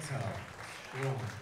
Tucker, Tucker, and Toe. Cool.